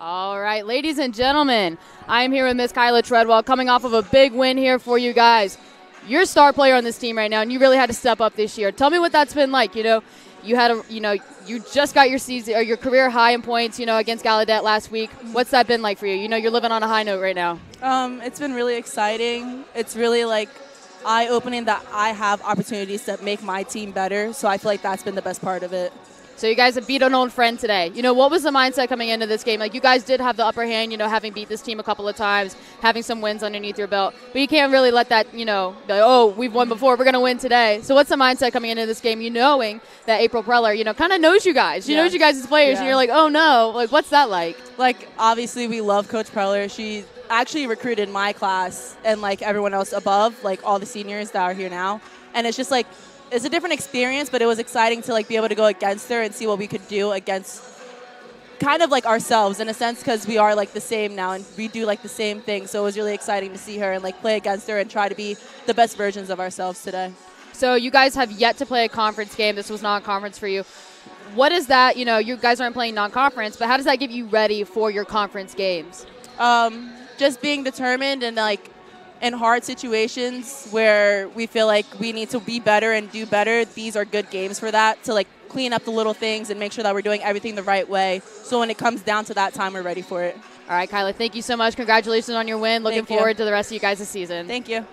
All right, ladies and gentlemen, I am here with Miss Kyla Treadwell coming off of a big win here for you guys. You're a star player on this team right now, and you really had to step up this year. Tell me what that's been like. You know, you had a, you know, you just got your season or your career high in points. You know, against Gallaudet last week. What's that been like for you? You know, you're living on a high note right now. Um, it's been really exciting. It's really like eye opening that I have opportunities to make my team better. So I feel like that's been the best part of it. So you guys have beat an old friend today. You know, what was the mindset coming into this game? Like you guys did have the upper hand, you know, having beat this team a couple of times, having some wins underneath your belt. But you can't really let that, you know, like, oh, we've won before, we're going to win today. So what's the mindset coming into this game? You knowing that April Preller, you know, kind of knows you guys. She Yeah. knows you guys as players, Yeah. and you're like, oh no, like what's that like? Like obviously we love Coach Preller. She actually recruited my class and like everyone else above, like all the seniors that are here now. And it's just like it's a different experience, but it was exciting to like be able to go against her and see what we could do against kind of like ourselves in a sense because we are like the same now and we do like the same thing. So it was really exciting to see her and like play against her and try to be the best versions of ourselves today. So you guys have yet to play a conference game. This was non-conference for you. What is that? You know, you guys aren't playing non-conference, but how does that get you ready for your conference games? um, just being determined and like in hard situations where we feel like we need to be better and do better these are good games for that to like clean up the little things and make sure that we're doing everything the right way so when it comes down to that time we're ready for it All right, Kyla, thank you so much. Congratulations on your win. Looking Thank you. forward to the rest of you guys' season. thank you